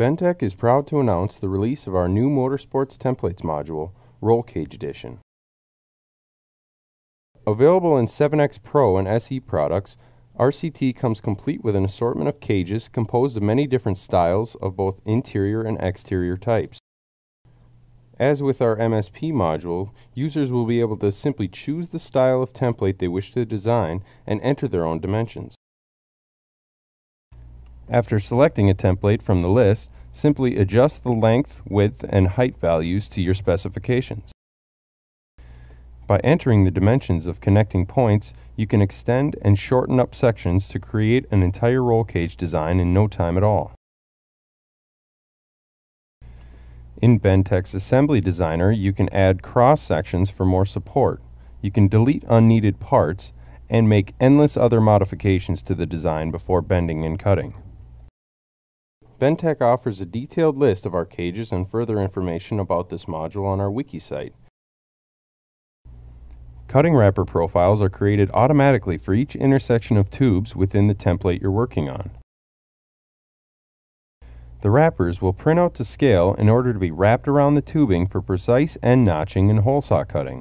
Bendtech is proud to announce the release of our new Motorsports Templates module, Roll Cage Edition. Available in 7X Pro and SE products, RCT comes complete with an assortment of cages composed of many different styles of both interior and exterior types. As with our MSP module, users will be able to simply choose the style of template they wish to design and enter their own dimensions. After selecting a template from the list, simply adjust the length, width, and height values to your specifications. By entering the dimensions of connecting points, you can extend and shorten up sections to create an entire roll cage design in no time at all. In Bendtech's Assembly Designer, you can add cross sections for more support. You can delete unneeded parts and make endless other modifications to the design before bending and cutting. Bendtech offers a detailed list of our cages and further information about this module on our wiki site. Cutting wrapper profiles are created automatically for each intersection of tubes within the template you're working on. The wrappers will print out to scale in order to be wrapped around the tubing for precise end notching and hole saw cutting.